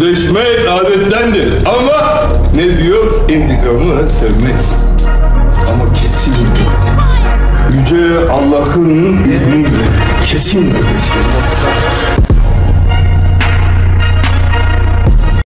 Düşmek adettendir ama ne diyor intikamı sevmez. Ama kesin Yüce Allah'ın izniyle kesin ödeyeceğiz.